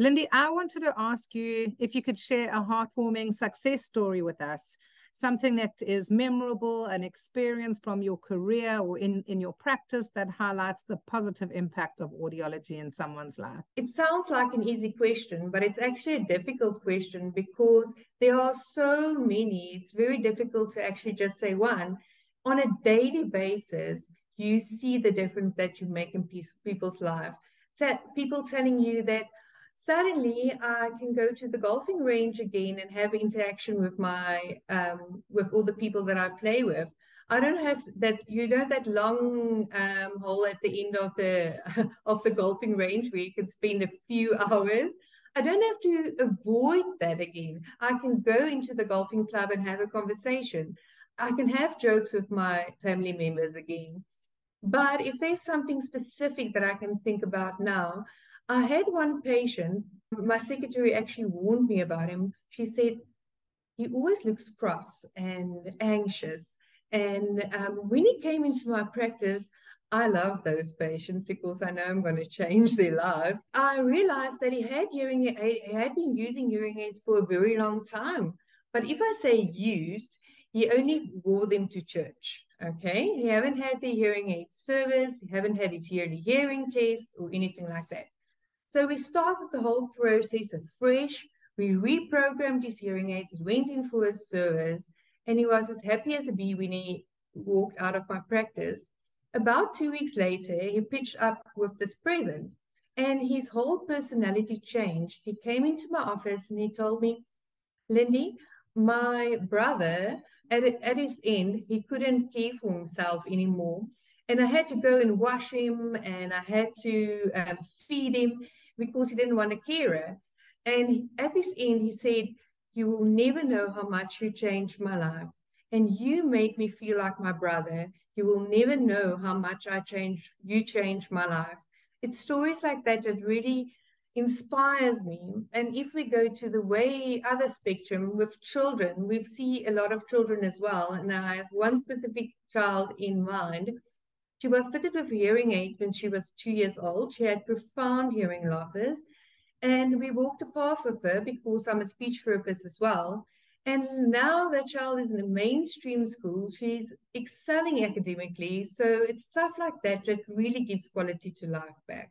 Lindi, I wanted to ask you if you could share a heartwarming success story with us, something that is memorable, an experience from your career or in, in your practice that highlights the positive impact of audiology in someone's life. It sounds like an easy question, but it's actually a difficult question because there are so many. It's very difficult to actually just say one. On a daily basis, you see the difference that you make in people's life. People telling you that suddenly I can go to the golfing range again and have interaction with my um, with all the people that I play with. I don't have that you know that long um, hole at the end of the of the golfing range where you can spend a few hours. I don't have to avoid that again. I can go into the golfing club and have a conversation. I can have jokes with my family members again. But if there's something specific that I can think about now, I had one patient, my secretary actually warned me about him. She said, he always looks cross and anxious. And um, when he came into my practice, I love those patients because I know I'm going to change their lives. I realized that he had hearing he had been using hearing aids for a very long time. But if I say used, he only wore them to church. Okay, he haven't had the hearing aid service, he haven't had his yearly hearing test or anything like that. So we started the whole process afresh. We reprogrammed his hearing aids, went in for a service, and he was as happy as a bee when he walked out of my practice. About two weeks later, he pitched up with this present, and his whole personality changed. He came into my office and he told me, Lindi, my brother, at, at his end, he couldn't care for himself anymore. And I had to go and wash him and I had to um, feed him because he didn't want a carer. And at this end, he said, You will never know how much you changed my life. And you made me feel like my brother. You will never know how much I changed, you changed my life. It's stories like that that really inspires me. And if we go to the way other spectrum with children, we see a lot of children as well. And I have one specific child in mind she was fitted with hearing aid when she was two years old. She had profound hearing losses. And we walked a path with her because I'm a speech therapist as well. And now that child is in a mainstream school, she's excelling academically. So it's stuff like that that really gives quality to life back.